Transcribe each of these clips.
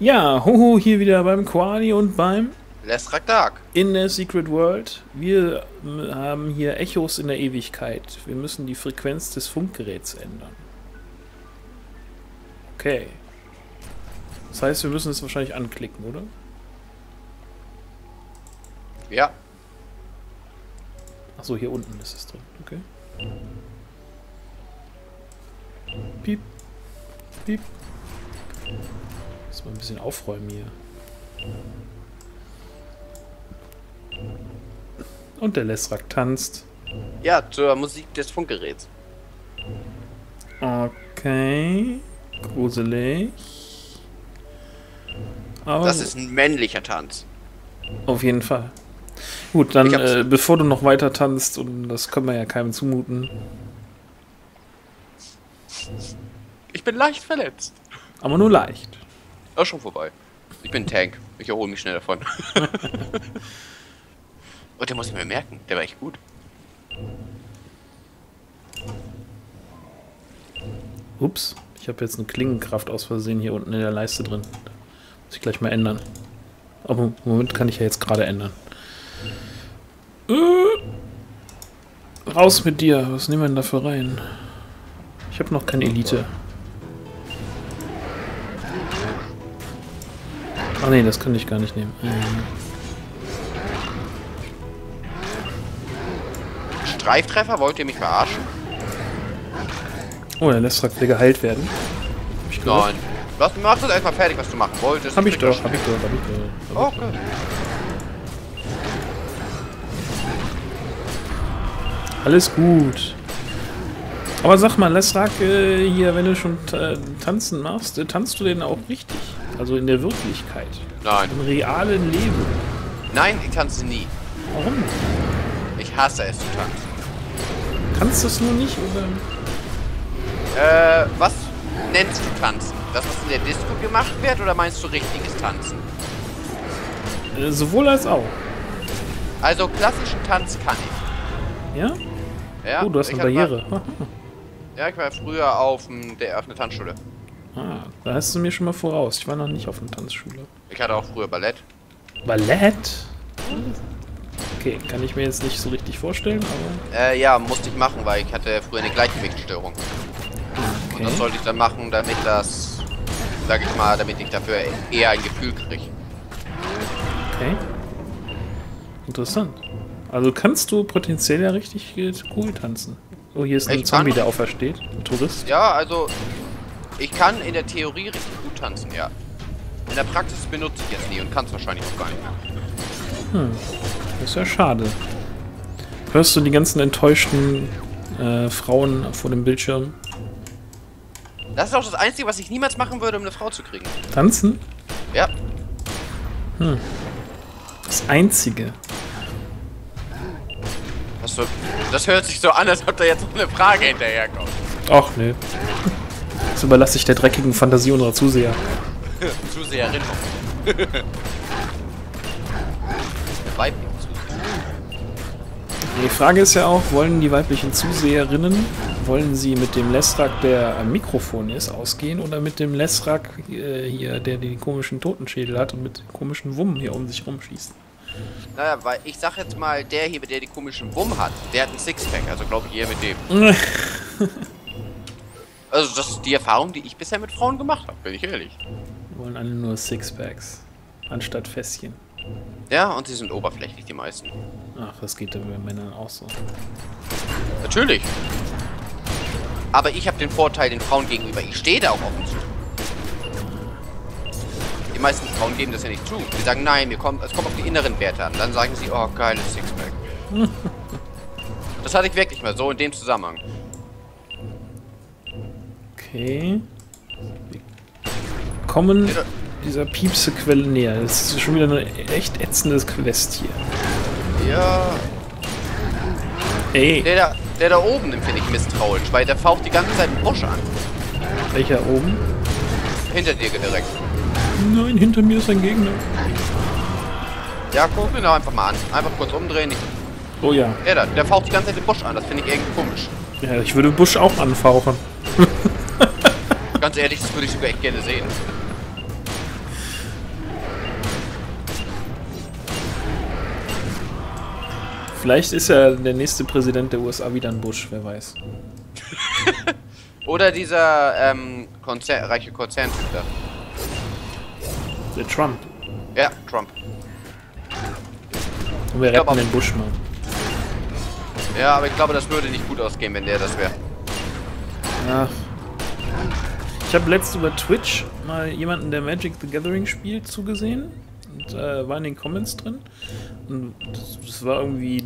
Ja, hoho, hier wieder beim Quali und beim Lestrak Dark. In der Secret World. Wir haben hier Echos in der Ewigkeit. Wir müssen die Frequenz des Funkgeräts ändern. Okay. Das heißt, wir müssen es wahrscheinlich anklicken, oder? Ja. Achso, hier unten ist es drin. Okay. Piep. Piep. Mal ein bisschen aufräumen hier. Und der Lesrak tanzt. Ja, zur Musik des Funkgeräts. Okay. Gruselig. Aber das ist ein männlicher Tanz. Auf jeden Fall. Gut, dann äh, bevor du noch weiter tanzt, und das können wir ja keinem zumuten. Ich bin leicht verletzt. Aber nur leicht. Auch schon vorbei. Ich bin ein Tank. Ich erhole mich schnell davon. oh, der muss ich mir merken. Der war echt gut. Ups, ich habe jetzt eine Klingenkraft aus Versehen hier unten in der Leiste drin. Muss ich gleich mal ändern. Aber Moment kann ich ja jetzt gerade ändern. Äh, raus mit dir. Was nehmen wir denn dafür rein? Ich habe noch keine Elite. Ach nee, das kann ich gar nicht nehmen. Ähm. Streiftreffer? Wollt ihr mich verarschen? Oh, der Lestrak will geheilt werden. Ich Nein. Was, mach das erstmal fertig, was du machen wolltest. Hab ich, ich doch, hab ich doch, hab ich doch. Hab okay. Alles gut. Aber sag mal, Lesrak, äh, hier, wenn du schon äh, tanzen machst, äh, tanzt du denn auch richtig? Also in der Wirklichkeit? Nein. Im realen Leben? Nein, ich tanze nie. Warum nicht? Ich hasse es zu tanzen. Kannst du es nur nicht, oder? Äh, was nennst du tanzen? Das, was in der Disco gemacht wird, oder meinst du richtiges Tanzen? Äh, sowohl als auch. Also klassischen Tanz kann ich. Ja? Ja. Oh, du hast eine Barriere. Mal, ja, ich war früher auf, der, auf einer Tanzschule. Ah, da hast du mir schon mal voraus. Ich war noch nicht auf einer Tanzschule. Ich hatte auch früher Ballett. Ballett? Okay, kann ich mir jetzt nicht so richtig vorstellen, aber... Äh, ja, musste ich machen, weil ich hatte früher eine Gleichgewichtsstörung. Okay. Und das sollte ich dann machen, damit das, sag ich mal, damit ich dafür eher ein Gefühl kriege. Okay. Interessant. Also kannst du potenziell ja richtig cool tanzen. Oh, hier ist ein Zombie, der aufersteht. Ein Tourist. Ja, also ich kann in der Theorie richtig gut tanzen, ja. In der Praxis benutze ich jetzt nie und kann es wahrscheinlich auch gar nicht. Hm, das ist ja schade. Hörst du die ganzen enttäuschten äh, Frauen vor dem Bildschirm? Das ist auch das Einzige, was ich niemals machen würde, um eine Frau zu kriegen. Tanzen? Ja. Hm. Das Einzige. Was das hört sich so an, als ob da jetzt noch eine Frage hinterherkommt. Ach, nee. Das überlasse ich der dreckigen Fantasie unserer Zuseher. Zuseherin. weiblichen Zuseher. Die Frage ist ja auch, wollen die weiblichen Zuseherinnen, wollen sie mit dem Lesrak, der am Mikrofon ist, ausgehen oder mit dem Lesrak äh, hier, der den komischen Totenschädel hat und mit komischen Wumm hier um sich rumschießt? Naja, weil ich sag jetzt mal, der hier, der die komischen Wumm hat, der hat einen Sixpack, also glaube ich eher mit dem. Also das ist die Erfahrung, die ich bisher mit Frauen gemacht habe, bin ich ehrlich. Wir wollen alle nur Sixpacks, anstatt Fässchen. Ja, und sie sind oberflächlich, die meisten. Ach, das geht ja bei Männern auch so. Natürlich. Aber ich habe den Vorteil den Frauen gegenüber. Ich stehe da auch offen zu. Die meisten Frauen geben das ja nicht zu. Die sagen, nein, mir kommt, es kommt auf die inneren Werte an. Dann sagen sie, oh, geiles Sixpack. das hatte ich wirklich mal so in dem Zusammenhang. Okay. Wir kommen dieser Piepse-Quelle näher. Das ist schon wieder ein echt ätzendes Quest hier. Ja. Ey. Der da, der da oben finde ich misstrauisch, weil der faucht die ganze Zeit einen Busch an. Welcher oben? Hinter dir direkt. Nein, hinter mir ist ein Gegner. Ja, guck ihn doch einfach mal an. Einfach kurz umdrehen. Oh ja. Der da, der faucht die ganze Zeit den Busch an. Das finde ich irgendwie komisch. Ja, ich würde Busch auch anfauchen. Ganz ehrlich, das würde ich sogar echt gerne sehen. Vielleicht ist ja der nächste Präsident der USA wieder ein Bush, wer weiß. Oder dieser ähm, Konzer reiche Konzerntyp. Der Trump. Ja, Trump. Und wir ich retten den Bush mal. Ja, aber ich glaube, das würde nicht gut ausgehen, wenn der das wäre. Ach. Ich habe letzt über Twitch mal jemanden, der Magic the Gathering spielt, zugesehen. Und äh, war in den Comments drin. Und das, das war irgendwie,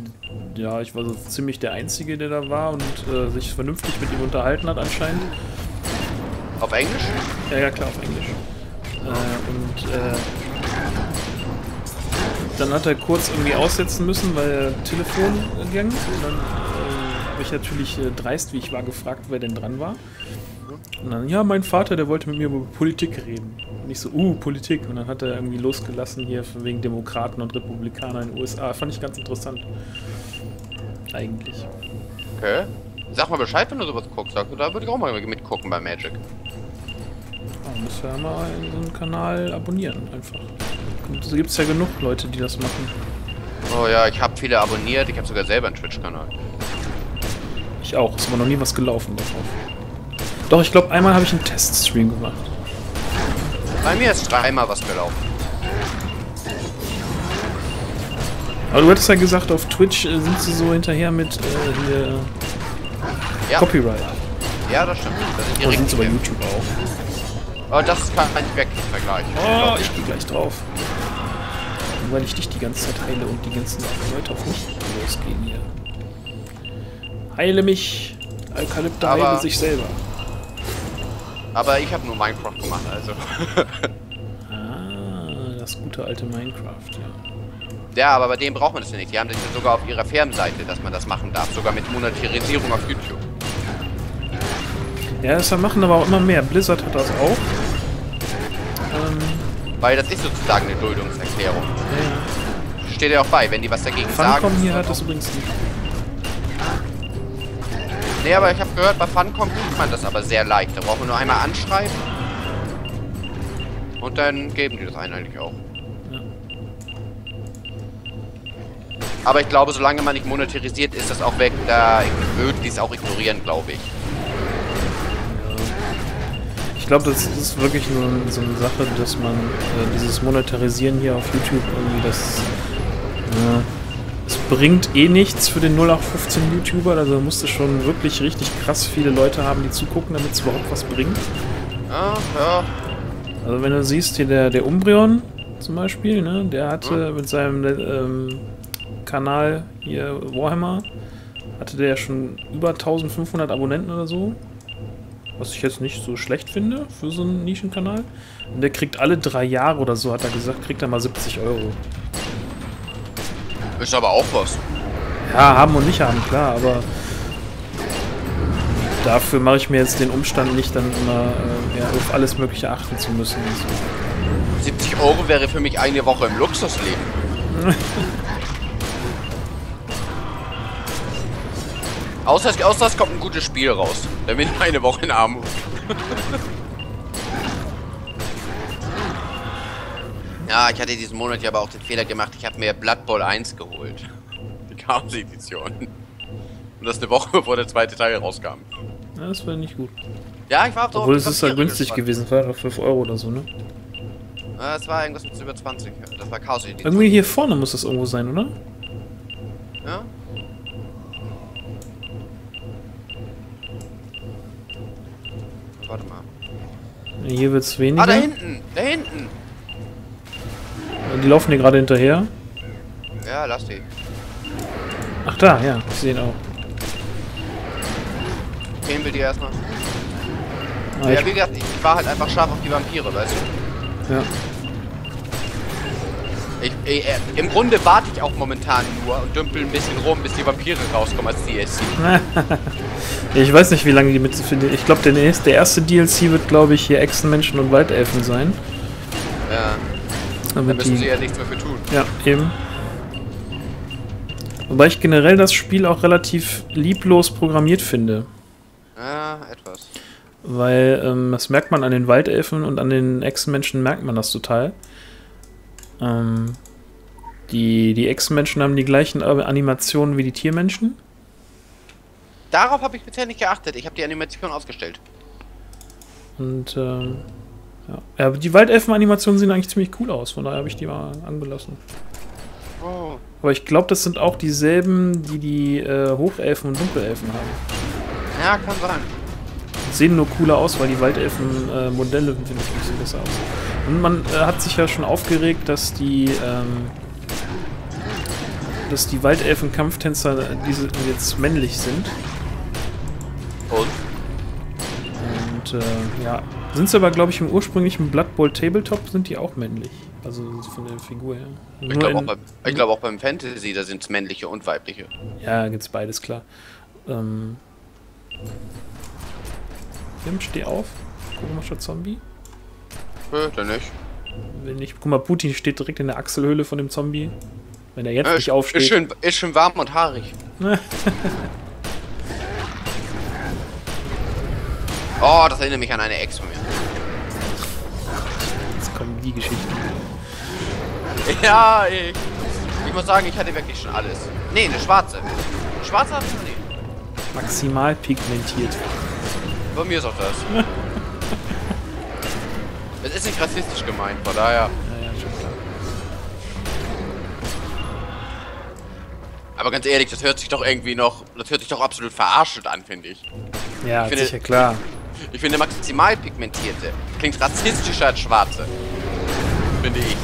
ja, ich war so ziemlich der Einzige, der da war und äh, sich vernünftig mit ihm unterhalten hat anscheinend. Auf Englisch? Ja, ja, klar, auf Englisch. Äh, und äh, dann hat er kurz irgendwie aussetzen müssen, weil er Telefon ging. Und dann natürlich äh, dreist, wie ich war, gefragt, wer denn dran war. Und dann, ja, mein Vater, der wollte mit mir über Politik reden. Und ich so, uh, Politik. Und dann hat er irgendwie losgelassen hier wegen Demokraten und Republikaner in den USA. Fand ich ganz interessant. Eigentlich. Okay. Sag mal Bescheid, wenn du sowas guckst. Sag, da würde ich auch mal mitgucken bei Magic. Ja, muss ja mal so einen Kanal abonnieren, einfach. So gibt es ja genug Leute, die das machen. Oh ja, ich habe viele abonniert. Ich habe sogar selber einen Twitch-Kanal. Ich auch, ist aber noch nie was gelaufen darauf. Doch, ich glaube, einmal habe ich einen Teststream gemacht. Bei mir ist dreimal was gelaufen. Aber du hattest ja gesagt, auf Twitch äh, sind sie so hinterher mit äh, hier Ja, Copyright. ja das stimmt. Das sind sie bei. YouTube auch? Oh, das kann man nicht wirklich vergleichen. Oh, ich gehe gleich drauf. Nur weil ich dich die ganze Zeit heile und die ganzen Leute auf mich losgehen hier. Heile mich! Alkalypta Aber- heile sich selber. Aber ich habe nur Minecraft gemacht, also. Ah, das gute alte Minecraft, ja. ja, aber bei denen braucht man das ja nicht. Die haben das ja sogar auf ihrer Firmenseite, dass man das machen darf. Sogar mit Monetarisierung auf YouTube. Ja, das machen aber auch immer mehr. Blizzard hat das auch. Ähm, Weil das ist sozusagen eine Duldungserklärung. ja. Steht ja auch bei, wenn die was dagegen sagen. Funcom hier ist hat das übrigens nicht. Nee, aber ich habe gehört, bei Funcom kriegt man das aber sehr leicht. Da braucht man nur einmal anschreiben. Und dann geben die das einen eigentlich auch. Ja. Aber ich glaube, solange man nicht monetarisiert, ist das auch weg. Da würden die es auch ignorieren, glaube ich. Ich glaube, das ist wirklich nur so eine Sache, dass man äh, dieses Monetarisieren hier auf YouTube irgendwie das. Es bringt eh nichts für den 0815 YouTuber, also musst du schon wirklich richtig krass viele Leute haben, die zugucken, damit es überhaupt was bringt. Ja, ja. Also wenn du siehst, hier der, der Umbreon zum Beispiel, ne, der hatte mit seinem ähm, Kanal hier Warhammer, hatte der schon über 1500 Abonnenten oder so. Was ich jetzt nicht so schlecht finde für so einen Nischenkanal. Und der kriegt alle drei Jahre oder so, hat er gesagt, kriegt er mal 70 Euro. Ist aber auch was. Ja, haben und nicht haben, klar, aber dafür mache ich mir jetzt den Umstand nicht, dann immer äh, ja, auf alles Mögliche achten zu müssen. so. 70 Euro wäre für mich eine Woche im Luxusleben. außer, es, außer es kommt ein gutes Spiel raus. Dann bin ich eine Woche in Armut. ja, ich hatte diesen Monat ja aber auch den Fehler gemacht. Ich habe mir Blood Bowl 1 geholt. Die Chaos-Edition. Und das eine Woche bevor der zweite Teil rauskam. Ja, das wäre nicht gut. Ja, ich war auf so Obwohl es ist ja günstig gespannt. gewesen, war doch 5 Euro oder so, ne? Ja, Es war irgendwas mit über 20. Das war Chaos-Edition. Irgendwie hier vorne muss das irgendwo sein, oder? Ja? Warte mal. Hier wird es weniger. Ah, da hinten! Da hinten! Die laufen hier gerade hinterher. Ja, lass die. Ach da, ja, ich sehe ihn auch. Gehen wir die erstmal. Ah, Ja, ich, wie gesagt, ich war halt einfach scharf auf die Vampire, weißt du? ja. Ich, ich, äh, Im Grunde warte ich auch momentan nur und dümpel ein bisschen rum, bis die Vampire rauskommen als DLC. ich weiß nicht, wie lange die mit für die, Ich glaube, der, nächste- der erste DLC wird, glaube ich, hier Echsenmenschen und Waldelfen sein. Ja, da Damit müssen sie die, ja nichts mehr für tun. ja, eben. Wobei ich generell das Spiel auch relativ lieblos programmiert finde. Ja, etwas. Weil ähm, das merkt man an den Waldelfen und an den Echsenmenschen merkt man das total. Ähm, Die, die Echsenmenschen haben die gleichen Animationen wie die Tiermenschen. Darauf habe ich bisher nicht geachtet. Ich habe die Animation ausgestellt. Und ähm, ja. aber die Waldelfen-Animationen sehen eigentlich ziemlich cool aus, von daher habe ich die mal angelassen. Oh. Aber ich glaube, das sind auch dieselben, die die äh, Hochelfen und Dunkelelfen haben. Ja, kann sein. Sehen nur cooler aus, weil die Waldelfen-Modelle, äh, finde ich, ein bisschen besser aus. Und man äh, hat sich ja schon aufgeregt, dass die, ähm, dass die Waldelfen-Kampftänzer äh, diese jetzt männlich sind. Und? Und äh, ja, sind sie aber, glaube ich, im ursprünglichen Blood Bowl Tabletop sind die auch männlich. Also von der Figur her. Ich glaube auch, ich glaub auch beim Fantasy, da sind es männliche und weibliche. Ja, gibt's beides, klar. Ähm. Jim, steh auf. Guck mal, schon Zombie. Nö, dann nicht. Wenn nicht. Guck mal, Putin steht direkt in der Achselhöhle von dem Zombie. Wenn er jetzt Ja, nicht aufsteht. Ist schön, ist schön warm und haarig. oh, das erinnert mich an eine Ex von mir. Jetzt kommen die Geschichten. Ja, ich, ich muss sagen, ich hatte wirklich schon alles. Nee, eine schwarze. Eine schwarze hatte ich noch nie. Maximal pigmentiert. Bei mir ist auch das. Es ist nicht rassistisch gemeint, von daher. Ja, ja, schon klar. Aber ganz ehrlich, das hört sich doch irgendwie noch. Das hört sich doch absolut verarscht an, finde ich. Ja, Ich finde- sicher klar. Ich finde maximal pigmentierte klingt rassistischer als schwarze. Finde ich.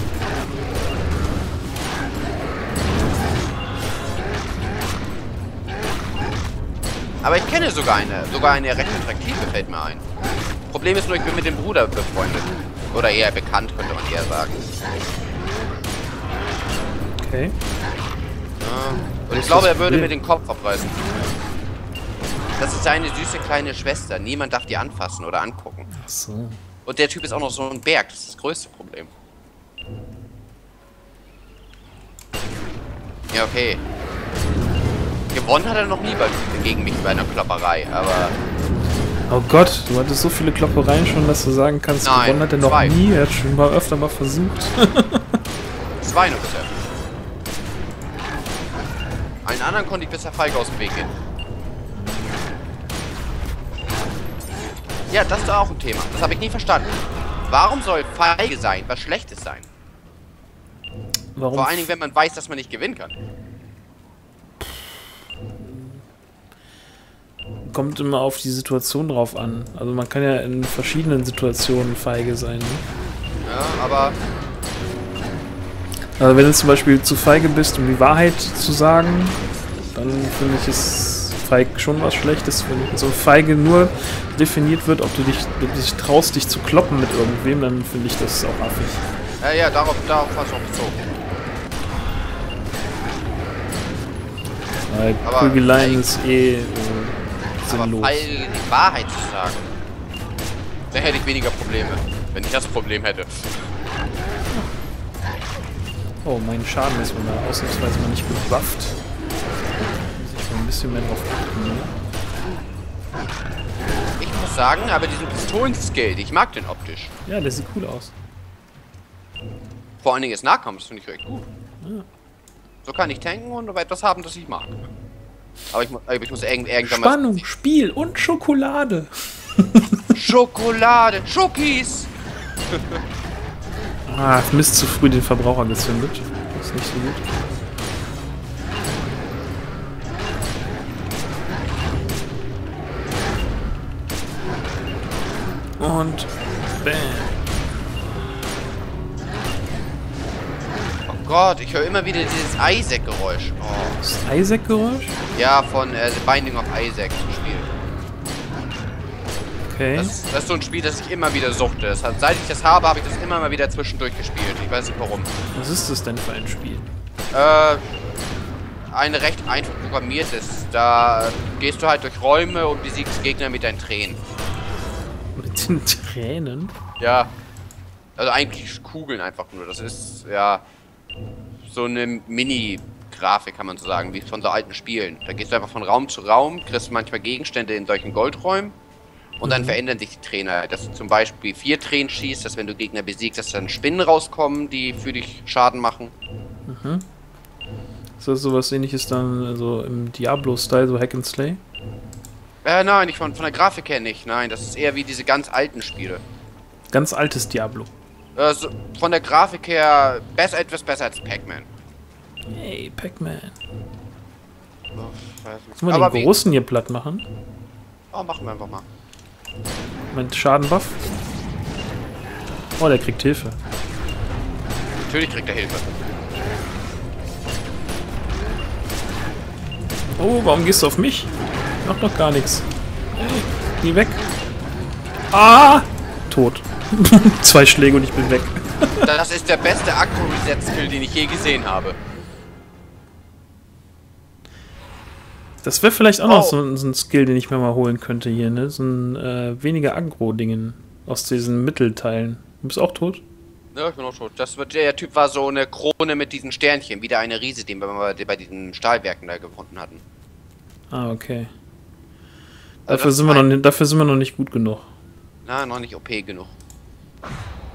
Aber ich kenne sogar eine, sogar eine recht attraktive fällt mir ein. Problem ist nur, ich bin mit dem Bruder befreundet. Oder eher bekannt, könnte man eher sagen. Okay. Ja. Und ich glaube, er würde mir den Kopf abreißen. Das ist seine süße kleine Schwester. Niemand darf die anfassen oder angucken. Ach so. Und der Typ ist auch noch so ein Berg. Das ist das größte Problem. Ja, okay. Gewonnen hat er noch nie bei, gegen mich bei einer Klopperei, aber Oh Gott, du hattest so viele Kloppereien schon, dass du sagen kannst, Nein, gewonnen hat er noch zwei. nie. Er hat schon mal öfter mal versucht. zwei nur bisher. Einen anderen konnte ich bisher feige aus dem Weg gehen. Ja, das ist auch ein Thema. Das habe ich nie verstanden. Warum soll feige sein was Schlechtes sein? Warum? Vor allen Dingen, wenn man weiß, dass man nicht gewinnen kann. Kommt immer auf die Situation drauf an. Also man kann ja in verschiedenen Situationen feige sein. Ne? Ja, aber Also wenn du zum Beispiel zu feige bist, um die Wahrheit zu sagen, dann finde ich es feig schon was Schlechtes. Wenn so feige nur definiert wird, ob du dich, ob du dich traust, dich zu kloppen mit irgendwem, dann finde ich das auch affig. Ja, ja, darauf, darauf war es auch bezogen. Weil Aber Prügeleien ist eh äh, Aber sinnlos. feige die Wahrheit zu sagen, dann hätte ich weniger Probleme, wenn ich das Problem hätte. Oh, mein Schaden ist mir da ausnahmsweise mal nicht gebufft. Bisschen mehr drauf achten. Ne? Ich muss sagen, aber diesen Pistolenskill, ich mag den optisch. Ja, der sieht cool aus. Vor allen Dingen ist Nahkampf, das finde ich recht gut. So kann ich tanken und etwas haben, das ich mag. Aber ich, aber ich muss irgend, irgendwann mal... Spannung, Spiel und Schokolade. Schokolade, Schokis! Ah, Mist, zu früh den Verbraucher gezündet. Das ist nicht so gut. Und bam. Oh Gott, ich höre immer wieder dieses Isaac-Geräusch. Oh. Das Isaac-Geräusch? Ja, von äh, The Binding of Isaac gespielt. Okay. Das, ist- das ist so ein Spiel, das ich immer wieder suchte. Das hat, seit ich das habe, habe ich das immer mal wieder zwischendurch gespielt. Ich weiß nicht warum. Was ist das denn für ein Spiel? Äh, ein recht einfach programmiertes. Da gehst du halt durch Räume und besiegst Gegner mit deinen Tränen. Den Tränen? Ja. Also eigentlich Kugeln einfach nur. Das ist, ja, so eine Mini-Grafik, kann man so sagen, wie von so alten Spielen. Da gehst du einfach von Raum zu Raum, kriegst manchmal Gegenstände in solchen Goldräumen und dann verändern sich die Trainer. Dass du zum Beispiel vier Tränen schießt, dass wenn du Gegner besiegst, dass dann Spinnen rauskommen, die für dich Schaden machen. Mhm. Ist das sowas ähnliches dann so im Diablo-Style, so Hack and Slay? Äh, nein, nicht von, von der Grafik her nicht. Nein, das ist eher wie diese ganz alten Spiele. Ganz altes Diablo. Äh, so, von der Grafik her besser, etwas besser als Pac-Man. Hey, Pac-Man. Oh. Sollen wir Aber den Großen hier platt machen? oh, machen wir einfach mal. Mit Schadenbuff? Oh, der kriegt Hilfe. Natürlich kriegt er Hilfe. Oh, warum gehst du auf mich? Mach doch gar nichts. Geh weg. Ah! Tot. Zwei Schläge und ich bin weg. Das ist der beste Akku-Reset-Skill, den ich je gesehen habe. Das wäre vielleicht auch noch Oh. so, ein- so ein Skill, den ich mir mal holen könnte hier, ne? So ein äh, weniger Aggro-Dingen aus diesen Mittelteilen. Du bist auch tot? Ja, ich bin auch tot. Das der Typ war so eine Krone mit diesen Sternchen. Wieder eine Riese, den wir bei, bei diesen Stahlwerken da gefunden hatten. Ah, okay. Also Dafür das sind, wir noch, mein- ni- dafür sind wir noch nicht gut genug. Na, noch nicht OP genug.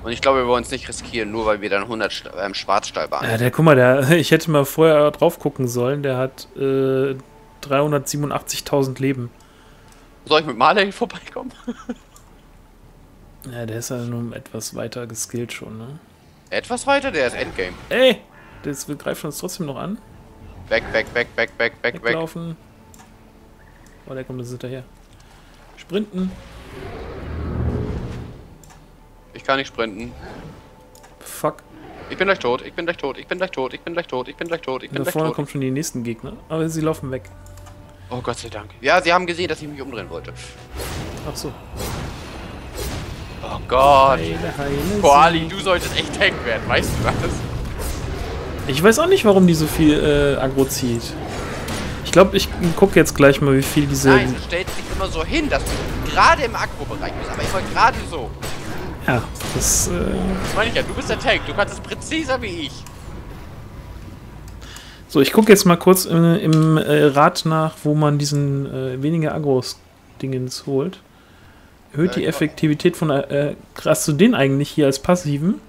Und ich glaube, wir wollen es nicht riskieren, nur weil wir dann 100 St ähm, Schwarzstahl waren. Ja, der, guck mal, der, ich hätte mal vorher drauf gucken sollen. Der hat äh, 387.000 Leben. Soll ich mit Marley vorbeikommen? Ja, der ist ja nur etwas weiter geskillt schon, ne? Etwas weiter, der ist Endgame. Ey! Das greift uns trotzdem noch an. Weg, weg, weg, weg, weg, weg, weg. Oh, der kommt jetzt hinterher. Sprinten. Ich kann nicht sprinten. Fuck. Ich bin gleich tot, ich bin gleich tot, ich bin gleich tot, ich bin gleich tot, ich bin gleich tot, ich bin Da gleich vorne tot. kommen schon die nächsten Gegner. Aber sie laufen weg. Oh Gott sei Dank. Ja, sie haben gesehen, dass ich mich umdrehen wollte. Ach so. Oh Gott. Koali, du solltest echt Tank werden, weißt du das? Ich weiß auch nicht, warum die so viel äh, Aggro zieht. Ich glaube, ich gucke jetzt gleich mal, wie viel diese... Nein, du stellst dich immer so hin, dass du gerade im Akro-Bereich bist, aber ich wollte gerade so. Ja, das... Äh, Das meine ich ja, du bist der Tank, du kannst es präziser wie ich. So, ich gucke jetzt mal kurz im, im äh, Rad nach, wo man diesen äh, weniger Agros-Dingens holt. Erhöht Äh, die Effektivität von... Äh, hast du den eigentlich hier als passiven?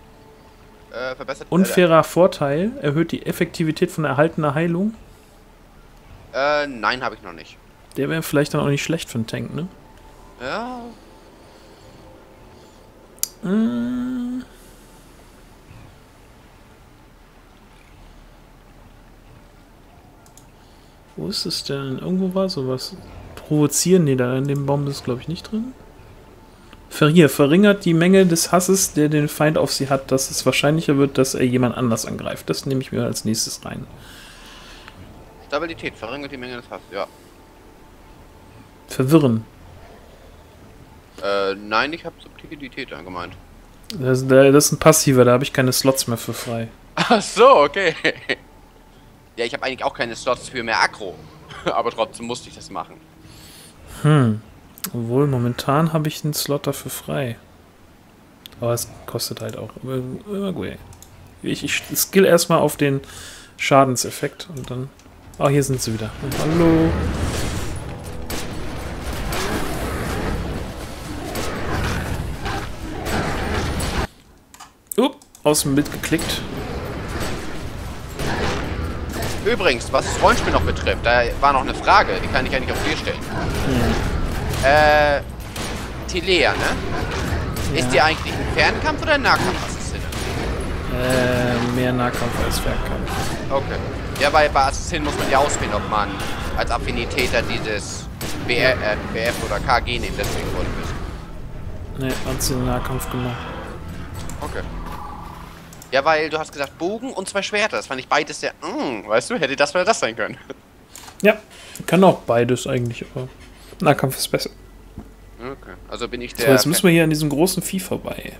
Äh, verbessert. Unfairer Vorteil. Erhöht die Effektivität von erhaltener Heilung. Äh, nein, habe ich noch nicht. Der wäre vielleicht dann auch nicht schlecht für einen Tank, ne? Ja. Äh, Wo ist es denn? Irgendwo war sowas. Provozieren? Nee, da in dem Baum ist glaube ich nicht drin. Verrier, verringert die Menge des Hasses, der den Feind auf sie hat, dass es wahrscheinlicher wird, dass er jemand anders angreift. Das nehme ich mir als nächstes rein. Stabilität, verringert die Menge des Hasses, ja. Verwirren. Äh, nein, ich habe Subtilität gemeint. Das, das ist ein passiver, da habe ich keine Slots mehr für frei. Ach so, okay. Ja, ich habe eigentlich auch keine Slots für mehr Akro. Aber trotzdem musste ich das machen. Hm. Obwohl, momentan habe ich einen Slot dafür frei. Aber es kostet halt auch immer gut. Ich, ich skill erstmal auf den Schadenseffekt und dann. Ah, hier sind sie wieder. Hallo. Upp, außen mitgeklickt. Übrigens, was das Rollenspiel noch betrifft, da war noch eine Frage, die kann ich ja nicht auf dir stellen. Äh, Tilea, ne? Ist die eigentlich ein Fernkampf oder ein Nahkampf-Assassin? Äh, mehr Nahkampf als Fernkampf. Okay. Ja, weil bei Assassin muss man ja auswählen, ob man als Affinitäter dieses BR, äh, BF oder KG nimmt, deswegen wollte ich wissen. Ne, hat sie den Nahkampf gemacht. Okay. Ja, weil du hast gesagt Bogen und zwei Schwerter. Das fand ich beides sehr. Mm, weißt du, hätte das oder das sein können. Ja, kann auch beides eigentlich, aber Nahkampf ist besser. Okay. Also bin ich So, der. jetzt müssen wir hier an diesem großen Vieh vorbei.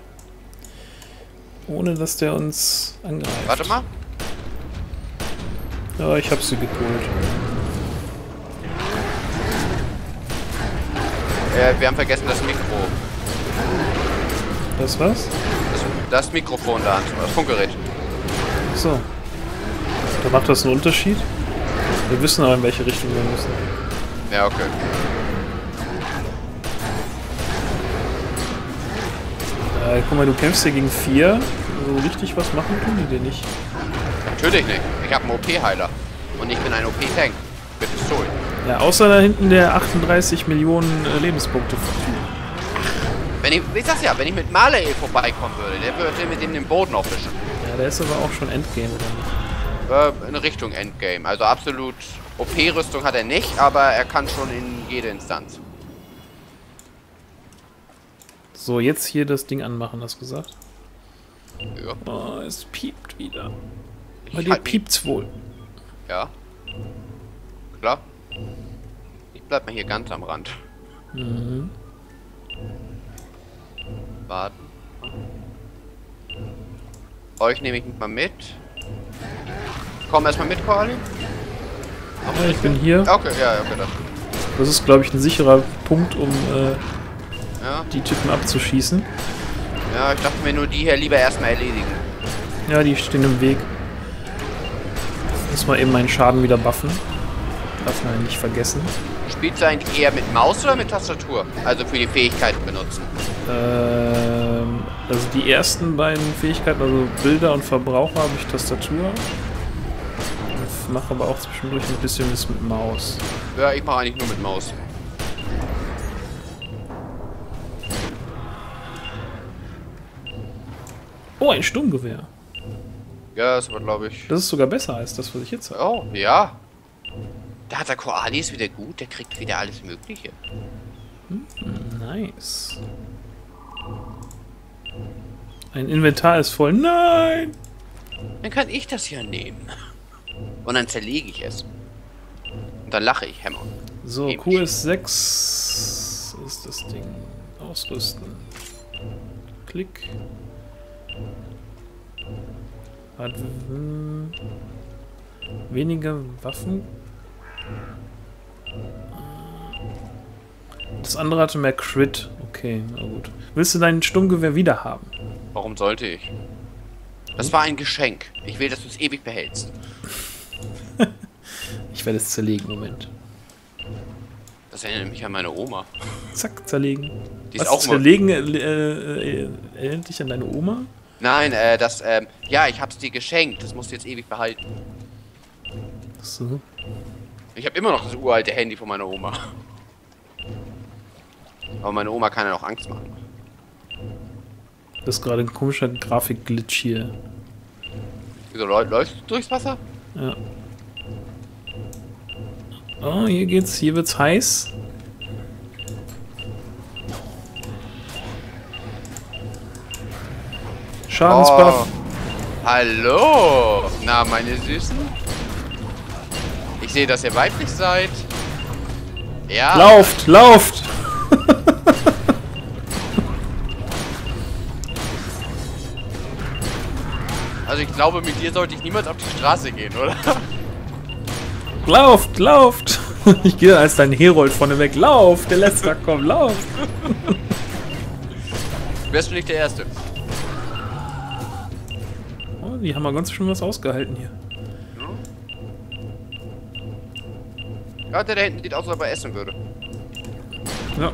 Ohne dass der uns angreift. Warte mal. Ja, ich hab sie geholt. Äh, wir haben vergessen das Mikro. Das was? Das, das Mikrofon da, das Funkgerät. So. Da macht das einen Unterschied. Wir wissen aber, in welche Richtung wir müssen. Ja, okay. Äh, guck mal, du kämpfst hier gegen vier. So richtig was machen tun die dir nicht. Natürlich nicht. Ich habe einen OP-Heiler. Und ich bin ein OP-Tank. Mit Pistolen. Ja, außer da hinten der 38 Millionen äh, Lebenspunkte. Wenn ich, ich sag's ja, wenn ich mit Marley vorbeikommen würde, der würde mit dem den Boden aufwischen. Ja, der ist aber auch schon Endgame, oder nicht? Äh, in Richtung Endgame. Also absolut OP-Rüstung hat er nicht, aber er kann schon in jede Instanz. So, jetzt hier das Ding anmachen, hast du gesagt? Ja. Oh, es piept wieder. Bei dir halt piept's wohl. Ja. Klar. Ich bleib mal hier ganz am Rand. Mhm. Warten. Euch nehme ich mal mit. Komm erstmal mit, Koali. Ja, ich bin hier. Okay, ja, okay, das. Das ist, glaube ich, ein sicherer Punkt, um äh, ja. die Typen abzuschießen. Ja, ich dachte mir nur, die hier lieber erstmal erledigen. Ja, die stehen im Weg. Muss mal eben meinen Schaden wieder buffen. Darf man nicht vergessen. Spielst du eigentlich eher mit Maus oder mit Tastatur? Also für die Fähigkeiten benutzen? Ähm, also die ersten beiden Fähigkeiten, also Bilder und Verbraucher, habe ich Tastatur. Ich mache aber auch zwischendurch ein bisschen was mit Maus. Ja, ich mache eigentlich nur mit Maus. Oh, ein Sturmgewehr. Ja, das war, glaube ich. Das ist sogar besser als das, was ich jetzt habe. Oh, ja. Da hat der Koalis wieder gut, der kriegt wieder alles Mögliche. Hm, nice. Ein Inventar ist voll. Nein! Dann kann ich das ja nehmen. Und dann zerlege ich es. Und dann lache ich Hämmer. So, QS6 ist das Ding. Ausrüsten. Klick. Hat hm, weniger Waffen. Das andere hatte mehr Crit. Okay, na gut. Willst du dein Sturmgewehr wieder haben? Warum sollte ich? Das war ein Geschenk. Ich will, dass du es ewig behältst. ich werde es zerlegen, Moment. Das erinnert mich an meine Oma. Zack, zerlegen. Die ist Was, auch zerlegen äh, äh, erinnert dich an deine Oma? Nein, äh, das, ähm, ja, ich hab's dir geschenkt. Das musst du jetzt ewig behalten. So. Ich habe immer noch das uralte Handy von meiner Oma. Aber meine Oma kann ja auch Angst machen. Das ist gerade ein komischer Grafik-Glitch hier. Wieso läuft du durchs Wasser? Ja. Oh, hier geht's, hier wird's heiß. Schadensbuff. Oh, hallo! Na, meine Süßen? Ich sehe, dass ihr weiblich seid. Ja. Lauft, lauft! also ich glaube, mit dir sollte ich niemals auf die Straße gehen, oder? Lauft, lauft! Ich gehe als dein Herold vorne weg. Lauf! Der letzte kommt, lauf! Wärst du nicht der Erste? Die haben mal ganz schön was ausgehalten hier. Ja, der da hinten sieht aus, als ob er essen würde. Ja.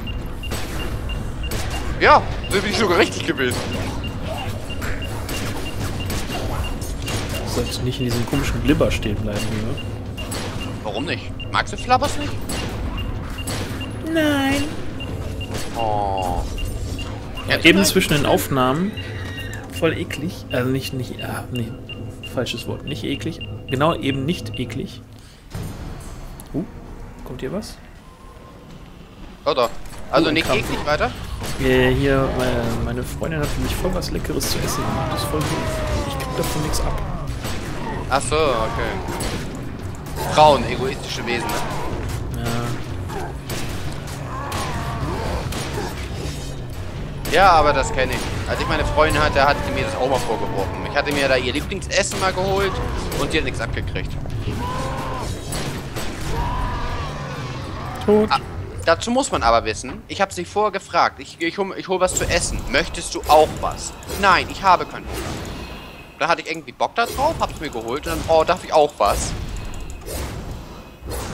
Ja, so bin ich sogar richtig gewesen. Du sollst nicht in diesem komischen Glibber stehen bleiben hier. Ne? Warum nicht? Magst du Flabbers nicht? Nein. Oh. Ja, eben zwischen den Aufnahmen voll eklig. Also nicht, nicht, ja, nee, falsches Wort. Nicht eklig. Genau, eben nicht eklig. Uh, kommt hier was? Oh, da. Also oh, nicht Kampf. eklig weiter? Äh, hier, meine, meine, Freundin hat für mich voll was Leckeres zu essen. Das ist voll gut. Ich krieg davon nichts ab. Ach so, okay. Frauen, egoistische Wesen, ne? Ja. Ja, aber das kenne ich. Als ich meine Freundin hatte, hat sie mir das auch mal vorgeworfen. Ich hatte mir da ihr Lieblingsessen mal geholt und sie hat nichts abgekriegt. Tot. Ah, dazu muss man aber wissen, ich habe sie vorher gefragt, ich, ich, ich hol was zu essen. Möchtest du auch was? Nein, ich habe keinen Hunger. Da hatte ich irgendwie Bock da drauf, hab's mir geholt und dann, oh, darf ich auch was?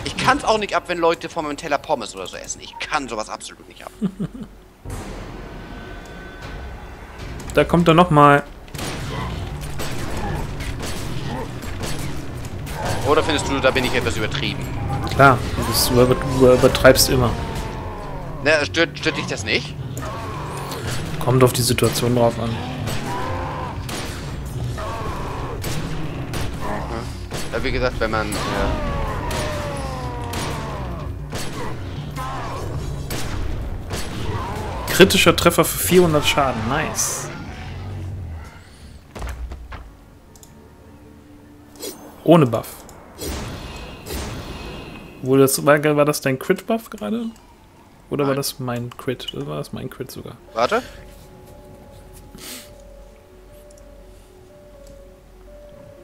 Ich kann's auch nicht ab, wenn Leute von meinem Teller Pommes oder so essen. Ich kann sowas absolut nicht ab. Da kommt er nochmal. Oder findest du, da bin ich etwas übertrieben? Klar, du, über, du übertreibst immer. Ne, stört, stört dich das nicht? Kommt auf die Situation drauf an. Ja, wie gesagt, wenn man... Ja, Kritischer Treffer für 400 Schaden. Nice. Ohne Buff. Wohl das, war, war das dein Crit-Buff gerade? Oder war Nein. das mein Crit? Das war das mein Crit sogar. Warte.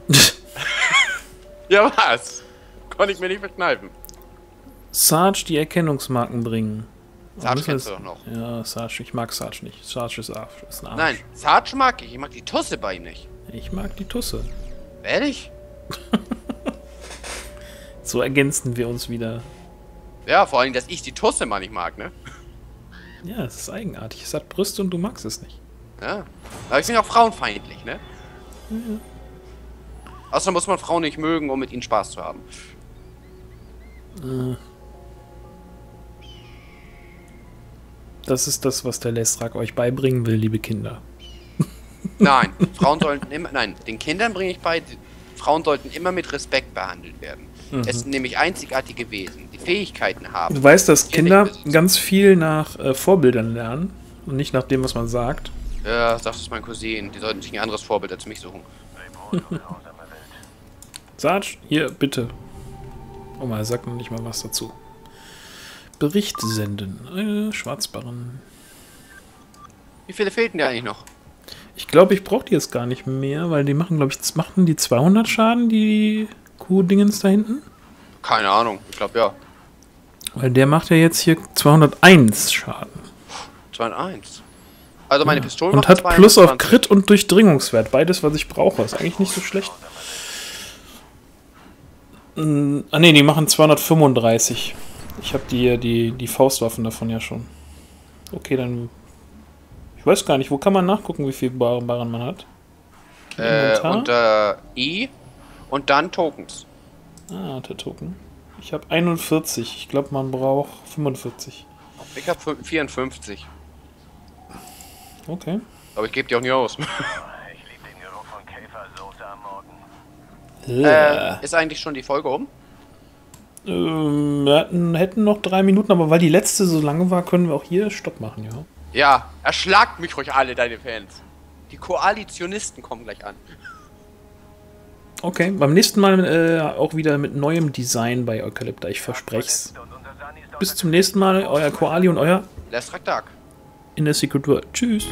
ja, was? Konnte ich mir nicht verkneifen. Sarge die Erkennungsmarken bringen. Sarge kennst du doch noch. Ja, Sarge. Ich mag Sarge nicht. Sarge ist, Arsch, ist ein Arsch. Nein, Sarge mag ich. Ich mag die Tusse bei ihm nicht. Ich mag die Tusse. Ehrlich? So ergänzen wir uns wieder. Ja, vor allem, dass ich die Tusse mal nicht mag, ne? Ja, es ist eigenartig. Es hat Brüste und du magst es nicht. Ja. Aber ich bin auch frauenfeindlich, ne? Außerdem muss man Frauen nicht mögen, um mit ihnen Spaß zu haben. Das ist das, was der Lestrak euch beibringen will, liebe Kinder. Nein, Frauen sollten immer. Nein, den Kindern bringe ich bei. Frauen sollten immer mit Respekt behandelt werden. Es sind nämlich einzigartige Wesen, die Fähigkeiten haben. Du weißt, dass Kinder ganz viel nach äh, Vorbildern lernen und nicht nach dem, was man sagt. Ja, sagt es mein Cousin. Die sollten sich ein anderes Vorbild als mich suchen. Sarge, hier, bitte. Oh mal, sagt noch nicht mal was dazu. Bericht senden. Äh, Schwarzbarren. Wie viele fehlten dir eigentlich noch? Ich glaube, ich brauche die jetzt gar nicht mehr, weil die machen, glaube ich, machen die 200 Schaden, die Kuh-Dingens da hinten? Keine Ahnung. Ich glaube ja. Weil der macht ja jetzt hier 201 Schaden. 2 und 1. Also meine Pistole Und hat Plus auf 220. Crit und Durchdringungswert. Beides, was ich brauche. Ist eigentlich nicht so schlecht. Mm, Ah ne, die machen 235. Ich habe die, die, die Faustwaffen davon ja schon. Okay, dann... Ich weiß gar nicht, wo kann man nachgucken, wie viel Bar- Barren man hat? Äh, unter I und dann Tokens. Ah, der Token. Ich habe 41. Ich glaube, man braucht 45. Ich habe 54. Okay. Aber ich gebe die auch nie aus. Ich liebe den Geruch von Käfersoße am Morgen. äh, ist eigentlich schon die Folge um? Ähm, wir hatten, hätten noch drei Minuten, aber weil die letzte so lange war, können wir auch hier Stopp machen, ja. Ja, erschlagt mich ruhig alle, deine Fans. Die Koalitionisten kommen gleich an. Okay, beim nächsten Mal äh, auch wieder mit neuem Design bei Eukalypta, ich Sani ist Bis zum nächsten Mal, euer Koali und euer Lestrak Dark. in der Secret World. Tschüss.